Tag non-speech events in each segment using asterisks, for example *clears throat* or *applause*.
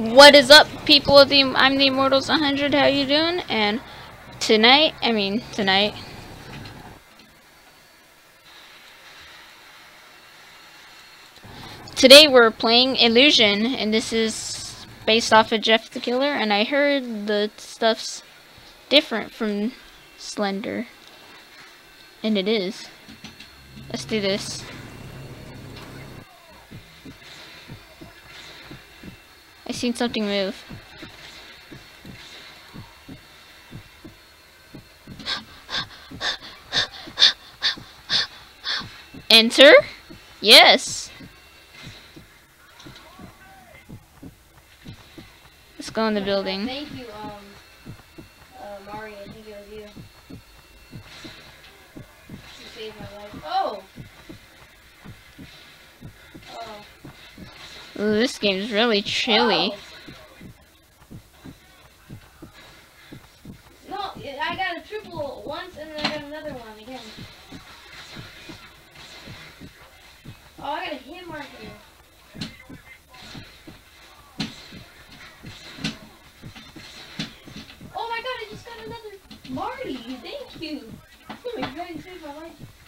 What is up, people of the I'm the Immortals 100. How you doing? And tonight, I mean tonight. Today we're playing Illusion, and this is based off of Jeff the Killer. And I heard the stuff's different from Slender, and it is. Let's do this. I seen something move. Enter? Yes. Let's go in the building. Thank you, um, uh, Mari. I think it was you. You saved my life. Oh! Oh. Ooh, this game's really chilly. No, I got a triple once and then I got another one again. Oh, I got a hit marker. Oh my god, I just got another Marty. Thank you. Oh my god, you saved my life.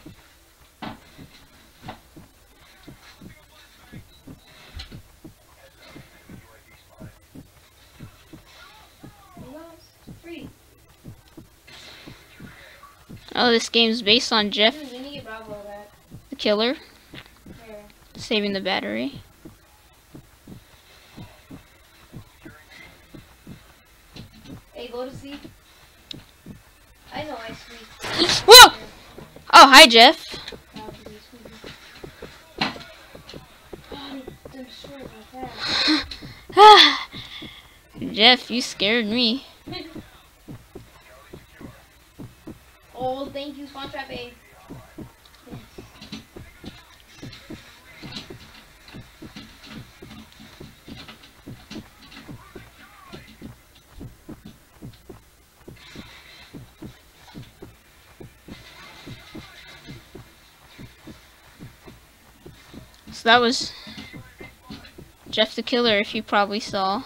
Oh, this game's based on Jeff We need Bravo that. the Killer Here. saving the battery. Hey, go to sleep. I know I sleep. *gasps* Whoa! Oh, hi, Jeff. Now to be sleepy. I'm short *sighs* like *sighs* that. Jeff, you scared me. Oh, thank you, Spawntrap A. So that was Jeff the Killer, if you probably saw.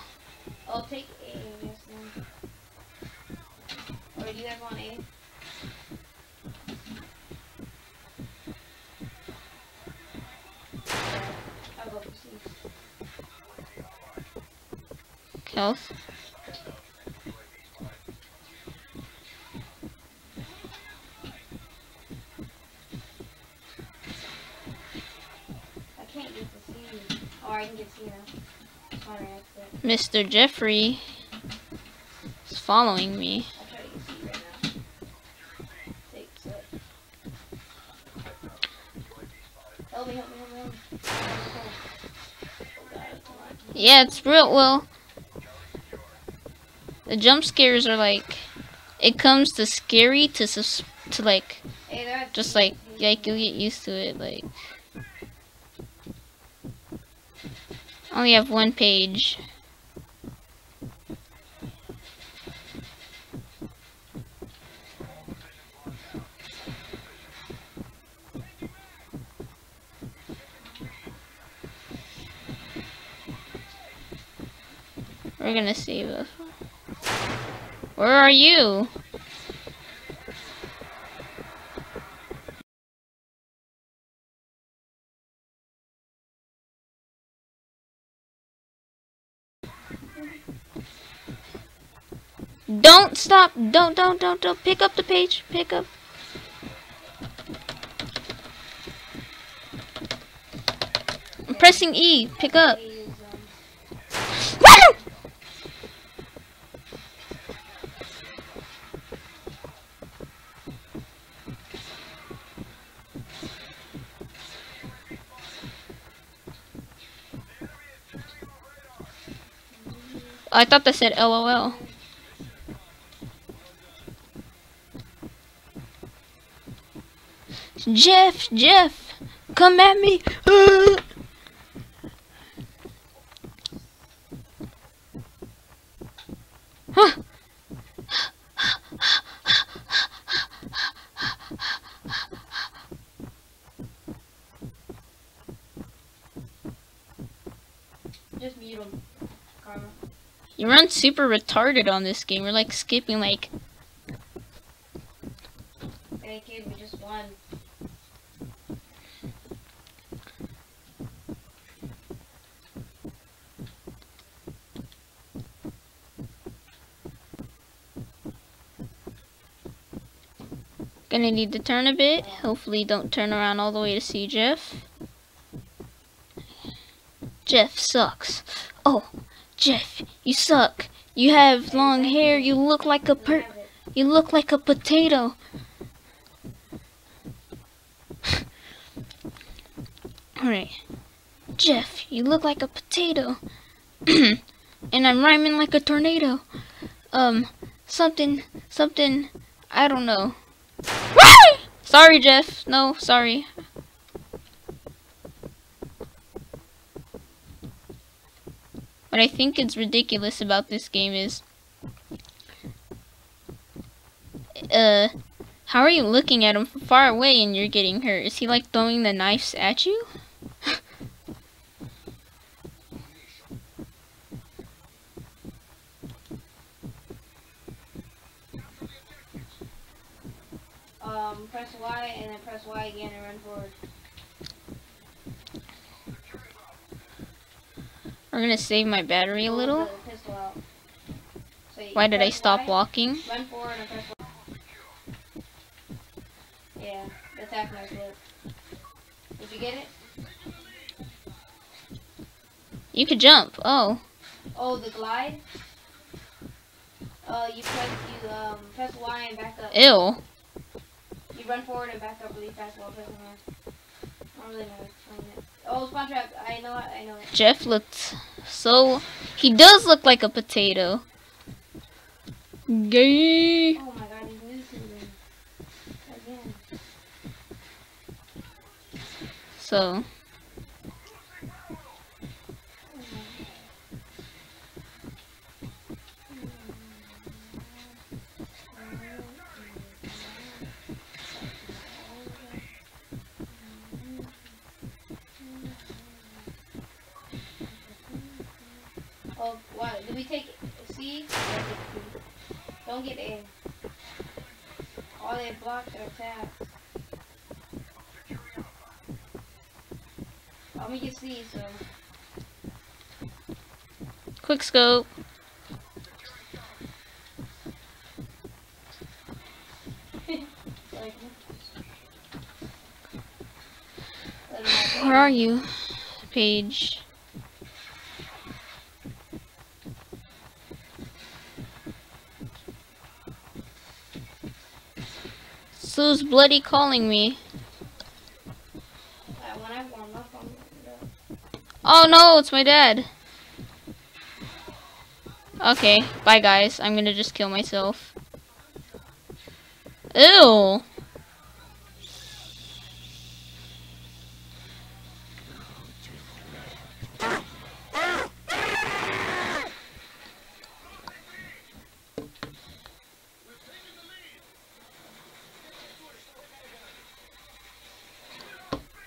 I'll take Health. I can't get to C. Oh, I can get C now. Sorry. Mr. Jeffrey is following me. Yeah, it's real. Well, the jump scares are like, it comes to scary to sus- to like, Hey, they're at just like, like you'll get used to it. Like, I only have one page. We're gonna save us. Where are you? Don't stop. Don't, don't, don't, don't. Pick up the page. Pick up. I'm pressing E. Pick up. I thought that said LOL. Jeff, Jeff, come at me. Huh. Just mute him. Karma. You run super retarded on this game. You're like skipping like Hey kid, we just won. gonna need to turn a bit. Hopefully don't turn around all the way to see Jeff. Jeff sucks. Oh, Jeff, you suck. You have long hair. You look like a per you look like a potato. *laughs* Alright. Jeff, you look like a potato. *clears throat* and I'm rhyming like a tornado. Um, something, something, I don't know. *laughs* sorry, Jeff. No, sorry. What I think is ridiculous about this game is, uh, how are you looking at him from far away and you're getting hurt? Is he like throwing the knives at you? *laughs* Um, press Y and then press Y again and run forward. We're gonna save my battery a little. the pistol out. So you Why did I stop walking? Run forward and press Y. Yeah, attack my flip. Did you get it? You could jump. Oh, Oh, the glide? Uh, you press, you, um, press Y and back up. ew. You run forward and back up really fast while pressing Y. Oh, trap. I know it, I know it. Jeff looks so. He does look like a potato. Gay. Oh my god, he's nuking Again. So, What? Did we take C? Don't get A. All they blocked their attacks. I'm gonna get C, so. quick scope. like, let 'em have Where are you? Page. Sue's bloody calling me. Oh no, it's my dad. Okay, bye guys. I'm gonna just kill myself. Ew.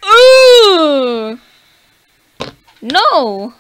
Ooh. No.